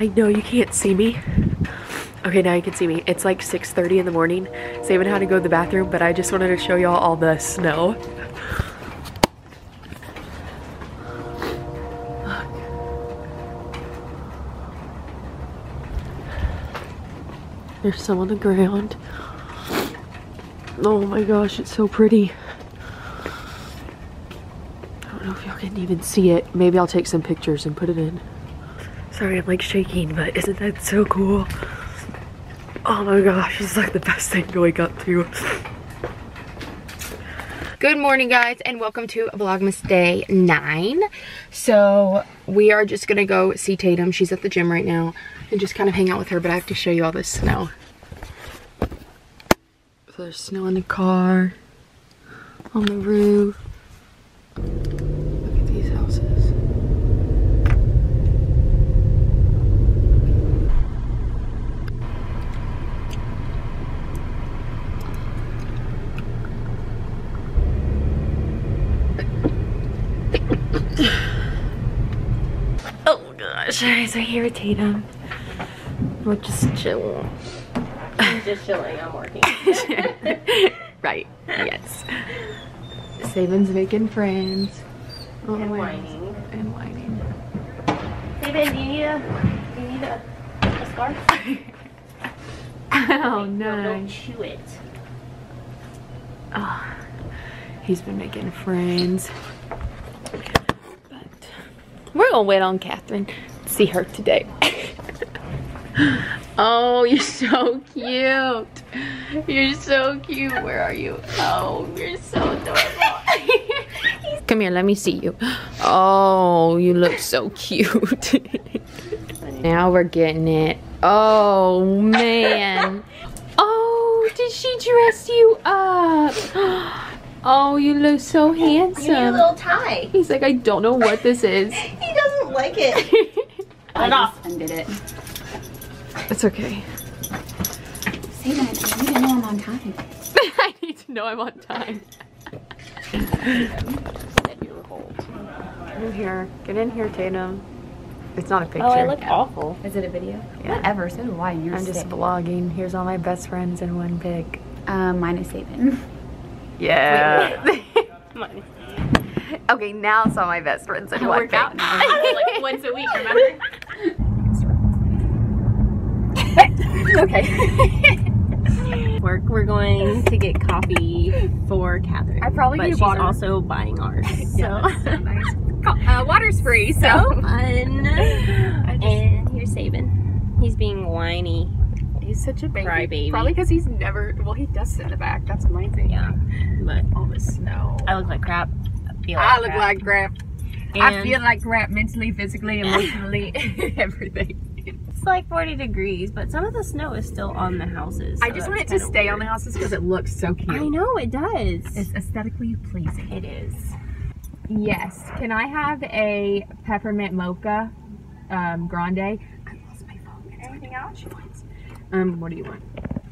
I know you can't see me. Okay, now you can see me. It's like 6.30 in the morning. Saban had to go to the bathroom, but I just wanted to show y'all all the snow. There's some on the ground. Oh my gosh, it's so pretty. I don't know if y'all can even see it. Maybe I'll take some pictures and put it in. Sorry, I'm like shaking, but isn't that so cool? Oh my gosh, it's like the best thing to wake up to. Good morning guys and welcome to Vlogmas Day 9. So we are just gonna go see Tatum. She's at the gym right now and just kind of hang out with her but I have to show you all this snow. So there's snow in the car, on the roof. Oh gosh, so here at Tatum. We're just chill. I'm just chilling. I'm working. right, yes. Saban's making friends. Oh, And whining. And whining. Hey, Ben, do you need a, do you need a, a scarf? Oh, No, don't chew it. Oh, he's been making friends. We're gonna wait on Catherine. See her today. oh, you're so cute. You're so cute. Where are you? Oh, you're so adorable. Come here, let me see you. Oh, you look so cute. now we're getting it. Oh, man. Oh, did she dress you up? Oh, you look so handsome. You need a little tie. He's like, I don't know what this is. He doesn't like it. I just undid it. It's okay. Say that, I need to know I'm on time. I need to know I'm on time. In here. Get in here, Tatum. It's not a picture. Oh, I look awful. Is it a video? Yeah. Whatever, so do I. You're I'm just vlogging. Here's all my best friends in one pic. Um, mine is Saban. Yeah. Okay, now it's all my best friends I work out now. like once a week, remember? okay. We're, we're going to get coffee for Catherine. I probably but need she's water. also buying ours. So, uh, water's free, so. so fun. And here's Saban. He's being whiny. He's such a baby. Crybaby. Probably because he's never. Well, he does sit in the back. That's amazing. Yeah. But All the snow. I look like crap. I feel like I look crap. like crap. I feel like crap mentally, physically, emotionally, everything. it's like 40 degrees, but some of the snow is still on the houses. I just want it to stay on the houses because it looks so cute. I know it does. It's aesthetically pleasing. it is. Yes. Can I have a peppermint mocha um, grande? I lost my phone. Anything else? She wants. Um, what do you want?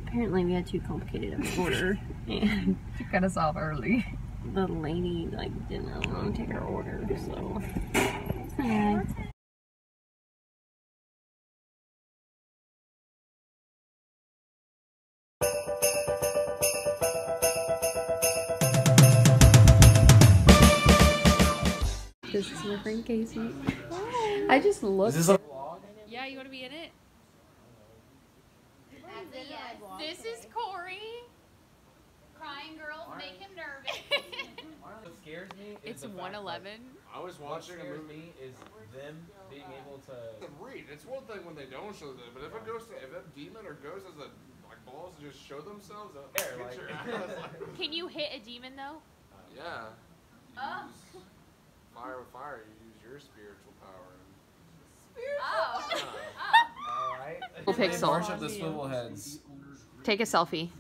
Apparently, we had too complicated of an order, and You cut us off early. the lady like didn't really want to take our order, so. Yeah. This is my friend Casey. I just looked. Is this a yeah, you want to be in it? This is Corey. Crying girls make him nervous. What scares me is It's 111. I was watching a movie. Is them being able to? to read. It's one thing when they don't show them, but if a ghost, if a demon or ghost has the like balls to just show themselves, up. Like- like- Can you hit a demon though? yeah. You Oh. use fire with fire. You use your spiritual power. Oh. And, All right. Pixel. March of the swivel heads. Take a selfie.